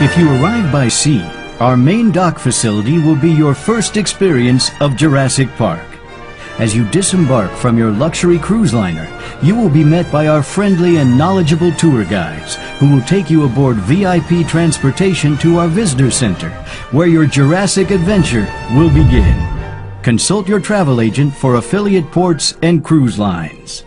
If you arrive by sea, our main dock facility will be your first experience of Jurassic Park. As you disembark from your luxury cruise liner, you will be met by our friendly and knowledgeable tour guides who will take you aboard VIP transportation to our visitor center, where your Jurassic adventure will begin. Consult your travel agent for affiliate ports and cruise lines.